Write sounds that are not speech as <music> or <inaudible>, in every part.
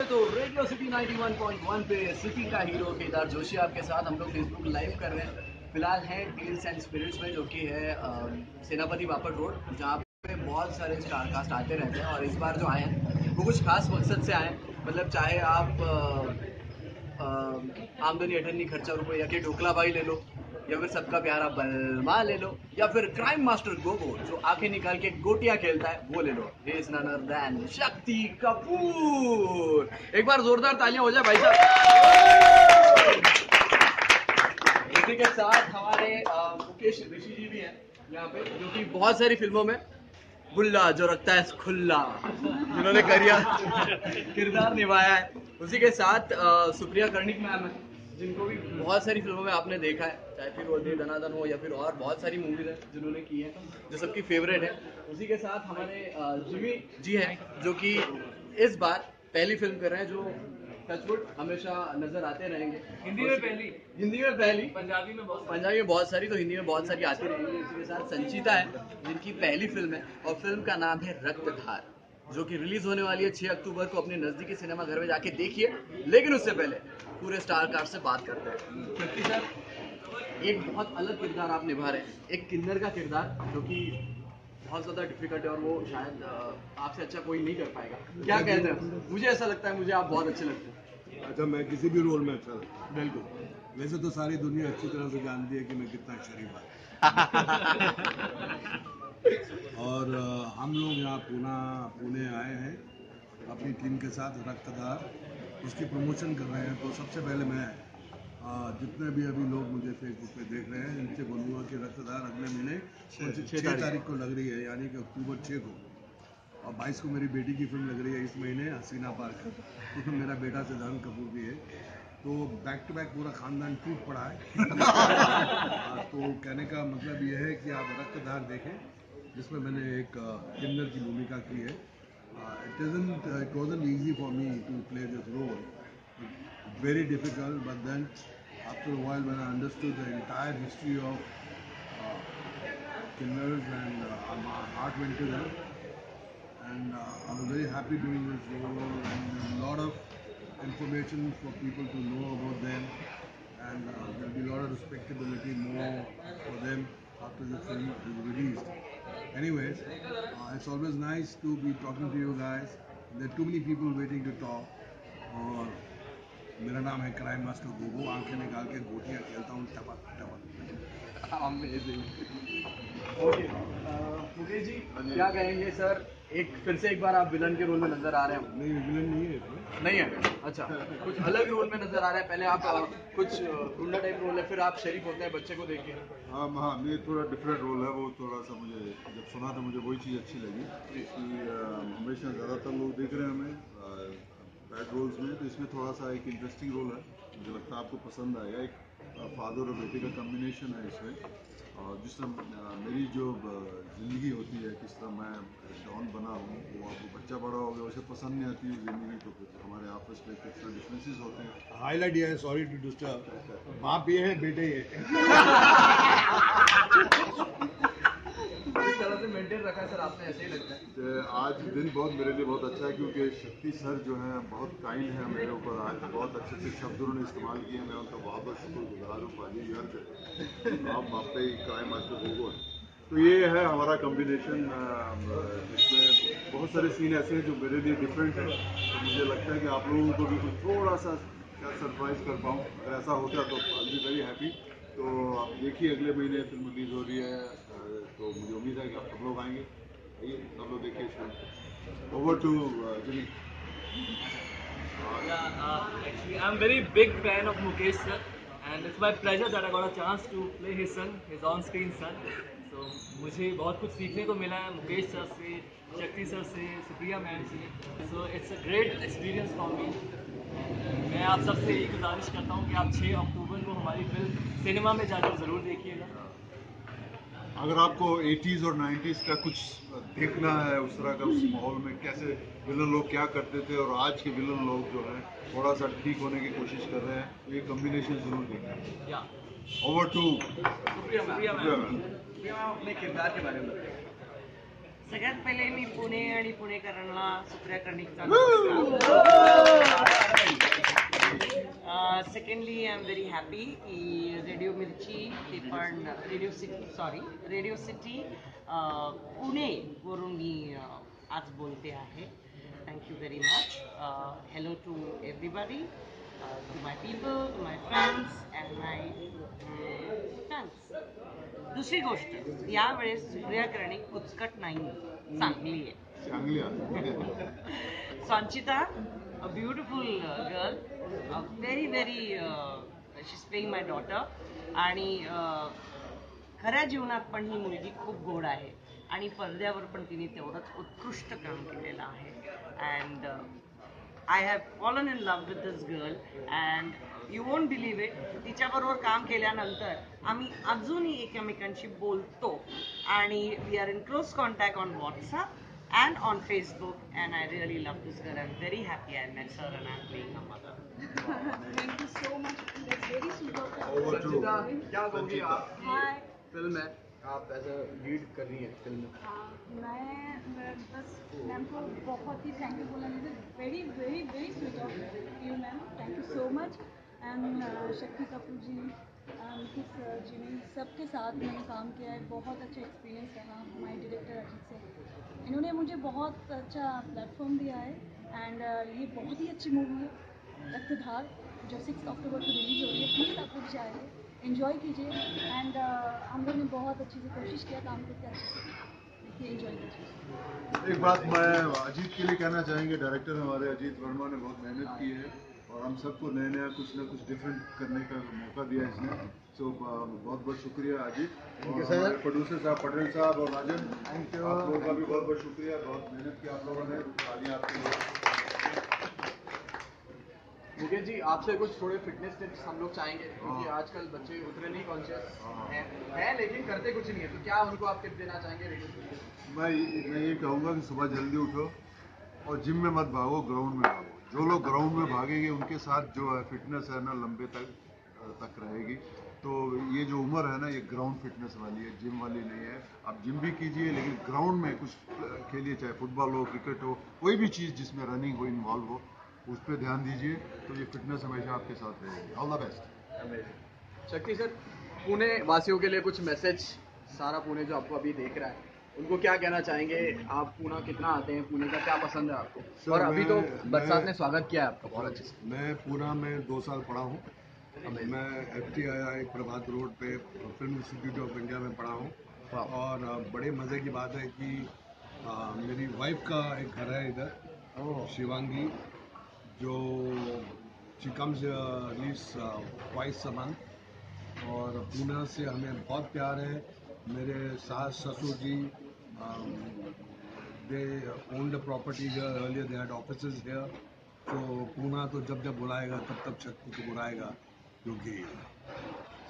तो radio city 91.1 पे city का हीरो केदार जोशी आपके साथ हम लोग फेसबुक लाइव कर रहे हैं। फ़िलहाल है टेल्स एंड स्पिरिट्स में जो कि है सेनापति बापट रोड जहाँ पे बहुत सारे स्टार कास्ट आते रहते हैं। और इस बार जो आए हैं वो कुछ खास मकसद से आए मतलब चाहे आप अ, अ, आमदनी अठन्नी खर्चा रुपये या कि ढोकला भाई ले लो या फिर सबका प्यारा बलमा ले लो, या फिर क्राइम मास्टर गोगो जो आँखें निकाल के गोटियाँ खेलता है, वो ले लो। Is none other than शक्ति कपूर एक बार जोरदार तालियाँ हो जाए भाई साहब। इसी के साथ हमारे मुकेश ऋषि जी भी हैं यहाँ पे, जो कि बहुत सारी फ़िल्मों में बुल्ला जो रखता है खुल्ला, जिन्होंने करिया किरदार निभाया है। उसी के साथ सुप्रिया कर्णिक मैम है। जिनको भी बहुत सारी फ़िल्मों में आपने देखा है चाहे फिर वो दनादन हो या फिर और बहुत सारी मूवीज़ हैं जिन्होंने की है जो सबकी फेवरेट है। उसी के साथ हमारे जिमी जी हैं जो कि इस बार पहली फ़िल्म कर रहे हैं जो टचवुड हमेशा नज़र आते रहेंगे। हिंदी में पहली। हिंदी में पहली। पंजाबी में बहुत पंजाबी में बहुत सारी तो हिंदी में बहुत सारी आती रहेंगी। इसी के साथ संचिता है जिनकी पहली फ़िल्म है और फ़िल्म का नाम है रक्तधार जो कि रिलीज़ होने वाली है 6 अक्टूबर को अपने नजदीकी सिनेमा घर में जाके देखिए। लेकिन उससे पहले पूरे स्टार कास्ट से बात करते हैं। क्योंकि सर एक बहुत अलग किरदार आप निभा रहे हैं। एक किन्नर का किरदार जो कि बहुत ज़्यादा डिफ़िकल्ट है और वो शायद आपसे अच्छा कोई नहीं कर पाएगा। क्या कहते हैं? मुझे ऐसा लगता है मुझे आप बहुत अच्छे लगते हैं। अच्छा मैं किसी भी रोल में अच्छा लगता हूँ। बिल्कुल। वैसे तो सारी दुनिया अच्छी तरह से जानती है कि मैं कितना शरीफ आदमी <laughs> और हम लोग यहाँ पूना पुणे आए हैं अपनी टीम के साथ रक्तदार। उसकी प्रमोशन कर रहे हैं। तो सबसे पहले मैं अ, जितने भी अभी लोग मुझे फेसबुक पे देख रहे हैं इनसे बोलूँगा कि रक्तदार अगले महीने छः तारीख। को लग रही है यानी कि अक्टूबर छः को। और बाईस को मेरी बेटी की फ़िल्म लग रही है इस महीने हसीना पार्क। उसमें मेरा बेटा सिद्धांत कपूर भी है। तो बैक टू बैक पूरा खानदान टूट पड़ा है। <laughs> तो कहने का मतलब यह है कि आप रक्तदार देखें जिसमें मैंने एक किन्नर की भूमिका की है। Uh, it isn't, uh, it wasn't easy for me to play this role. Very difficult, but then after a while when I understood the entire history of uh, killers and uh, my heart went to them and uh, I was very happy doing this role and a lot of information for people to know about them and uh, there will be a lot of respectability more for them after the film is released. Anyways, uh, it's always nice to be talking to you guys. There are too many people waiting to talk. और मेरा नाम है crime master Gogo आँखें निकाल के गोटियाँ खेलता हूँ टपक टपक अमेजिंग ओके मुकेश जी क्या कहेंगे सर एक फिर से एक बार आप विलन के रोल में नज़र आ रहे हैं। नहीं विलन नहीं है नहीं है? अच्छा कुछ अलग रोल में नज़र आ रहा है? पहले आप कुछ गुंडा टाइप रोल है फिर आप शरीफ होते हैं बच्चे को देख के। हाँ हाँ ये थोड़ा डिफरेंट रोल है वो थोड़ा सा मुझे जब सुना तो मुझे वही चीज़ अच्छी लगी कि हमेशा ज़्यादातर लोग देख रहे हैं हमें बैड रोल्स में तो इसमें थोड़ा सा एक इंटरेस्टिंग रोल है। मुझे लगता है आपको पसंद आएगा एक फादर और बेटे का कम्बिनेशन है इसमें। और जिस तरह मेरी जो ज़िंदगी होती है किस तरह मैं डॉन बना हूँ वो आपको बच्चा बड़ा हो गया उसे पसंद नहीं आती है ज़िंदगी तो हमारे आपस में किस तरह डिफरेंसेस होते हैं। हाईलाइट ये है सॉरी टू डिस्टर्ब बाप ये है बेटे ये। <laughs> तरह से रखा है, सर, आपने ऐसे ही लगता है? तो आज दिन बहुत मेरे लिए बहुत अच्छा है, क्योंकि शक्ति सर जो है, बहुत काइंड है मेरे ऊपर। आज बहुत अच्छे अच्छे शब्द उन्होंने इस्तेमाल किए मैं उनका बहुत बहुत शुक्रगुजार हूँ, पाजी यार आप वाकई क्राइम मास्टर होगो तो ये है हमारा कॉम्बिनेशन इसमें बहुत सारे सीन ऐसे हैं जो मेरे लिए डिफरेंट है। तो मुझे लगता है कि आप लोगों को भी कुछ थोड़ा सा क्या सरप्राइज़ कर पाऊँ। अगर ऐसा होता तो आई बी वेरी हैप्पी तो आप देखिए, अगले महीने फ़िल्म रिलीज़ हो रही है। तो मुझे उम्मीद है कि आप सब लोग आएँगे। आइए सब लोग देखिए इसमें over to Jimmy actually, I'm very big fan of Mukesh sir, and it's my pleasure that I got a chance to play his son, his on-screen son. So मुझे बहुत कुछ सीखने को मिला है मुकेश सर से शक्ति सर से सुप्रिया मैम से। So it's a great experience for me मैं आप सबसे यही गुजारिश करता हूँ कि आप 6 अक्टूबर को हमारी फ़िल्म सिनेमा में जाकर ज़रूर देखिएगा अगर आपको 80s और 90s का कुछ देखना है उस तरह का उस माहौल में कैसे विलन लोग क्या करते थे और आज के विलन लोग जो हैं थोड़ा सा ठीक होने की कोशिश कर रहे हैं तो ये कॉम्बिनेशन ज़रूर देखना या। ओवर टू किरदार के बारे में सगळ्यात पहिले मी पुणे आणि पुणेकरांना सुप्रिया कर्णिकचा नमस्कार आय एम व्हेरी हॅपी की रेडिओ मिरची ते पण radio city sorry radio city पुणेवरून मी अ, आज बोलते आहे. Thank you very much hello to everybody to my people to my friends and my friends दुसरी गोष्ट यावेळेस सुप्रिया कर्णिक कुचकट नाही चांगली आहे. चांगली आहे. <laughs> Sanchita, a beautiful uh, girl, a very very uh, she's playing my daughter. आणि uh, खऱ्या जीवनात पण ही मुलगी खूप गोड आहे. आणि पडद्यावर पण तिने तेवढंच उत्कृष्ट काम केलेलं आहे. And I have fallen in love with this girl and you won't believe it तिच्याबरोबर काम केल्यानंतर आम्ही अजूनही एकमेकांशी बोलतो. आणि we are in close contact on WhatsApp and on Facebook, and I really love this girl. I'm very happy I met her, and I'm playing her mother. Thank you so much. That's very super. Over to क्या कहोगी आप Hi. Film है। आप as a lead कर रही हैं film. में हाँ, मैं मैं बस मैम को बहुत ही थैंक यू बोलना चाहती हूँ very very very sweet of you ma'am thank you so much and Shakti Kapoor ji निखित sir ji ने सबके साथ मैंने काम किया है। बहुत अच्छा एक्सपीरियंस रहा। हमारे डायरेक्टर अजीत से। इन्होंने मुझे बहुत अच्छा प्लेटफॉर्म दिया है एंड ये बहुत ही अच्छी मूवी है रक्तधार जो सिक्स अक्टूबर को रिलीज़ हो रही है प्लीज़ आप लोग जाइए इन्जॉय कीजिए एंड हम लोग ने बहुत अच्छी से कोशिश किया, काम करके अच्छे से। कीजिए। एक बात मैं अजीत के लिए कहना चाहेंगे डायरेक्टर हमारे अजीत वर्मा ने बहुत मेहनत की है, और हम सबको नया नया कुछ ना कुछ डिफरेंट करने का मौका दिया इसने। सो बहुत बहुत शुक्रिया अजीत और हमारे प्रोड्यूसर साहब पटेल साहब और राजन थैंक यू आप लोगों का भी बहुत बहुत शुक्रिया। बहुत मेहनत की आप लोगों ने तालियाँ आपके लिए। मुकेश जी आपसे कुछ थोड़े फिटनेस टिप्स हम लोग चाहेंगे क्योंकि हाँ। आजकल बच्चे उतने नहीं कॉन्शियस हाँ। हैं। हैं लेकिन करते कुछ नहीं है। तो क्या उनको आप टिप देना चाहेंगे? मैं मैं ये कहूँगा कि सुबह जल्दी उठो और जिम में मत भागो ग्राउंड में भागो। जो लोग ग्राउंड में भागेंगे उनके साथ जो है फिटनेस है ना लंबे तक तक रहेगी। तो ये जो उम्र है ना ये ग्राउंड फिटनेस वाली है जिम वाली नहीं है। आप जिम भी कीजिए लेकिन ग्राउंड में कुछ खेलिए चाहे फुटबॉल हो क्रिकेट हो कोई भी चीज़ जिसमें रनिंग हो इन्वॉल्व हो उस पर ध्यान दीजिए तो ये फिटनेस हमेशा आपके साथ रहेगी। All the best Shakti sir Pune वासियों के लिए कुछ मैसेज सारा पुणे जो आपको अभी देख रहा है उनको क्या कहना चाहेंगे? आप पुणे कितना आते हैं? पुणे का क्या पसंद है आपको? और अभी तो बरसात ने स्वागत किया है आपका बहुत अच्छे। से मैं पूना में दो साल पढ़ा हूँ। मैं F T I I Prabhat Road पे फ़िल्म इंस्टीट्यूट ऑफ़ इंडिया में पढ़ा हूँ। और बड़े मज़े की बात है कि अ, मेरी वाइफ का एक घर है इधर शिवांगी जो she comes least twice a month और पूना से हमें बहुत प्यार है। मेरे सास ससुर जी they own the property earlier they had offices here तो पूना तो जब जब बुलाएगा तब तब शक्ति को बुलाएगा। क्योंकि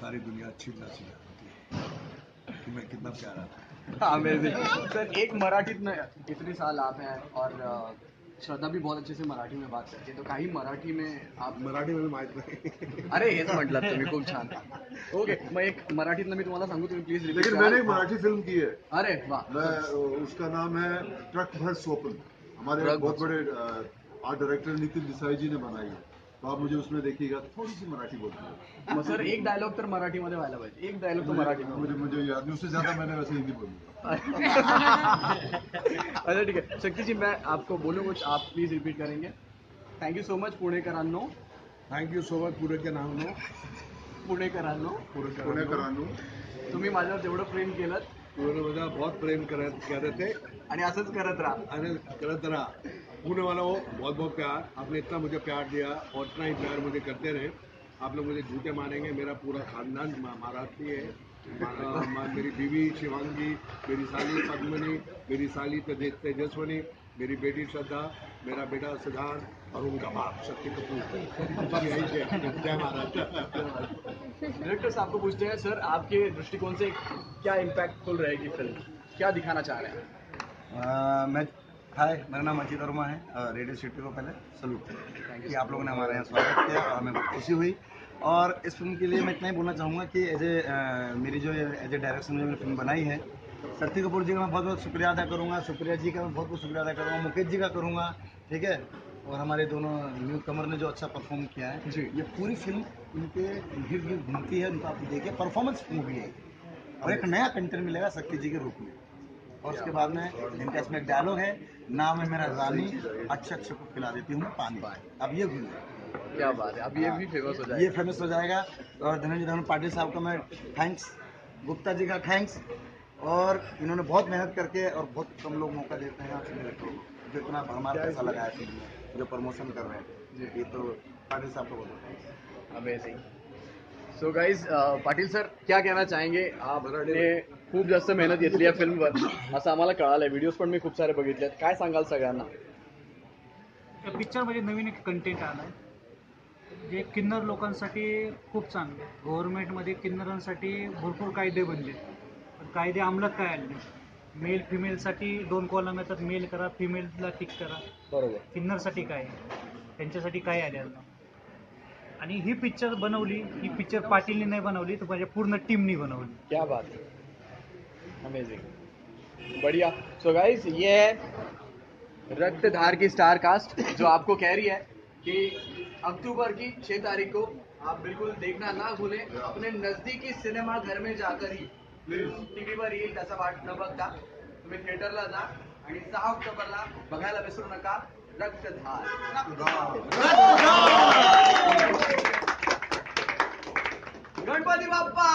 सारी दुनिया अच्छी तरह से जानती है कि मैं कितना प्यारा था। सर एक मराठीत में इतने साल आप हैं और श्रद्धा भी बहुत अच्छे से मराठी में बात करते हैं तो काही मराठी में आप मराठी मध्ये माहित नाही अरे हेच म्हटलं तुम्ही खूप छान ओके मग एक मराठीतनं मी तुम्हाला सांगू तुम्ही प्लीज़ लेकिन मैंने एक मराठी फ़िल्म की है। अरे वाह। मैं उसका नाम है ट्रक भर स्वप्न। हमारे बहुत बड़े आर्ट डायरेक्टर नितिन देसाई जी ने बनाई है। तो आप मुझे उसमें देखिएगा थोड़ी सी मराठी बोलती है सर एक डायलॉग तर मराठीमध्ये व्हायला पाहिजे. एक डायलॉग तो मराठी में मुझे मुझे याद नहीं उससे ज़्यादा <laughs> मैंने वैसे हिंदी बोली अच्छा ठीक है। शक्ति जी मैं आपको बोलूँ कुछ आप प्लीज़ रिपीट करेंगे। थँक्यू सो मच पुणेकरांनो थँक्यू सो मच पुढे नाव नो पुणेकरांनो पुणेकरांनो तुम्ही माझ्यावर तेवढं प्रेम केलं पुणे मध्ये बहुत प्रेम करत करत थे आणि असंच करत राहा. अरे करत रहा. पुणे वाला वो हो, बहुत बहुत प्यार. आपने इतना मुझे प्यार दिया. और इतना ही प्यार मुझे करते रहे. आप लोग मुझे झूठे मारेंगे मेरा पूरा खानदान महाराष्ट्री है मेरी बीवी शिवांगी मेरी साली पद्मनी मेरी साली तेजस्वनी मेरी बेटी श्रद्धा मेरा बेटा सिद्धार्थ और उनका बाप शक्ति कपूर। यही जय महाराष्ट्र डायरेक्टर साहब को पूछते हैं सर आपके दृष्टिकोण से क्या इम्पैक्ट इम्पैक्टफुल रहेगी फ़िल्म क्या दिखाना चाह रहे हैं? मैं हाय मेरा नाम अजीत वर्मा है। रेडियो सिटी को पहले सलूट कि आप लोगों ने हमारे यहाँ स्वागत किया और हमें बहुत खुशी हुई। और इस फ़िल्म के लिए मैं इतना ही बोलना चाहूँगा कि एज ए मेरी जो एज ए डायरेक्शन में मैंने फ़िल्म बनाई है शक्ति कपूर जी का मैं बहुत बहुत शुक्रिया अदा करूँगा सुप्रिया जी का मैं बहुत बहुत शुक्रिया अदा करूँगा मुकेश जी का करूँगा ठीक है? और हमारे दोनों न्यू कमर ने जो अच्छा परफॉर्म किया है। जी। ये पूरी फ़िल्म उनके गिर गिर घूमती है उनको आप देखिए परफॉर्मेंस मूवी है। और एक नया कंटेंट मिलेगा शक्ति जी के रूप में। और उसके बाद में इनका इसमें एक डायलॉग है नाम है मेरा रानी अच्छे अच्छे को पिला देती हूँ पानी। अब ये क्या बात है। अब ये भी फ़ेमस हो जाएगा। ये फ़ेमस हो जाएगा। और धनंजय धर्म पाटिल साहब का मैं थैंक्स गुप्ता जी का थैंक्स और इन्होंने बहुत मेहनत करके और बहुत कम लोग मौका देते हैं फ़िल्म को जो इतना भरमार पैसा लगाया फ़िल्म में जो प्रमोशन कर रहे हैं। ये तो पाटिल साहब को बहुत thanks amazing so guys Patil sir क्या कहना चाहेंगे? आपने खूप जास्त मेहनत घेतली आहे फिल्मवर असं आम्हाला कळालंय व्हिडिओज पण मी खूप सारे बघितले आहेत काय सांगाल सगळ्यांना? या पिक्चरमध्ये नवीन एक कंटेंट आला आहे जे किन्नर लोकांसाठी खूप चांगलं आहे. गव्हर्नमेंटमध्ये किन्नरांसाठी भरपूर कायदे बनले कायदे अंमलात काय आले मेल फिमेलसाठी दोन कॉलम येतात. मेल करा फिमेलला टिक करा. बरोबर. किन्नरसाठी काय? त्यांच्यासाठी काय आले आता? आणि ही पिक्चर बनवली ही पिक्चर पाटीलने नाही बनवली तर माझ्या पूर्ण टीमनी बनवली. क्या बात है. अमेजिंग बढ़िया. सो गाइस ये है रक्तधार की स्टार कास्ट जो आपको कह रही है कि अक्टूबर की छह तारीख को आप बिल्कुल देखना ना भूलें। अपने नजदीकी सिनेमा घर में जाकर ही टीव्हीवर येईल त्याचा वाट न बघता. तुम्ही थिएटरला जा आणि सहा ऑक्टोबरला बघायला विसरू नका. रक्तधार गणपती बाप्पा!